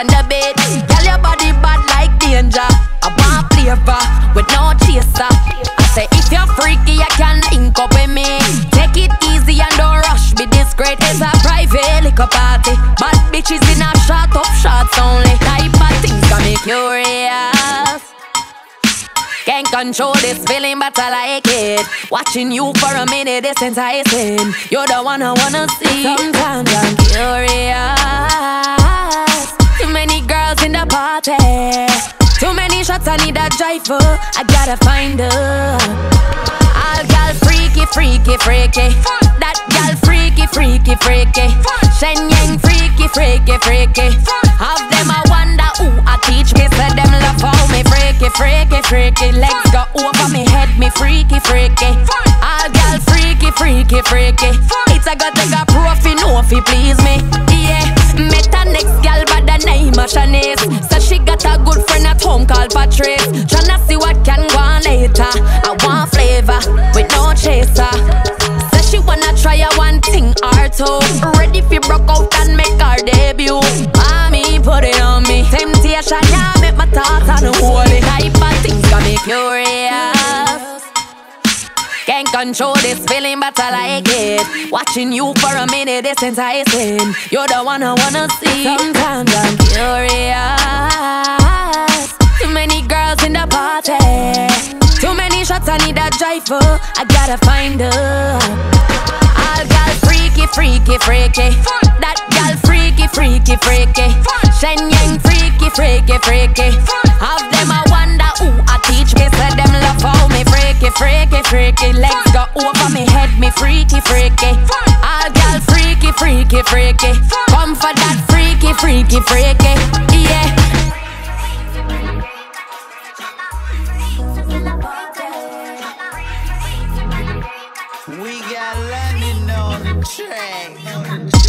on the bed. Girl, your body bad like danger. I want flavor with no chaser. I say if you're freaky, you can link up with me. Take it easy and don't rush me. This great is a private liquor party. Bad bitches in a control this feeling, but I like it. Watching you for a minute is enticing. You're the one I wanna see. Sometimes I'm curious Too many girls in the party. Too many shots, I need a driver. I gotta find her. All gal freaky, freaky, freaky. That gal freaky, freaky, freaky. Shen Yang freaky, freaky, freaky. Have freaky. Legs go over me head, me freaky, freaky. All gal freaky, freaky, freaky. It's a got take a profit, no fi please me. Yeah, met a next gal name of Shanice. Said she got a good friend at home called Patrice. Tryna see what can go on later. I want flavor with no chaser. Said she wanna try a one thing or two. Ready for broke out and make her debut. Mommy, put it on me. Temptation, yeah, make my thoughts on curious. Can't control this feeling, but I like it. Watching you for a minute is enticing. You're the one I wanna see. Sometimes I'm curious. Too many girls in the party. Too many shots, I need a driver. I gotta find her. All gal freaky, freaky, freaky. That gal freaky, freaky, freaky. Shen Yang freaky, freaky, freaky. Over me head, me freaky, freaky. All gal freaky, freaky, freaky. Come for that freaky, freaky, freaky. Yeah. We got London on the track.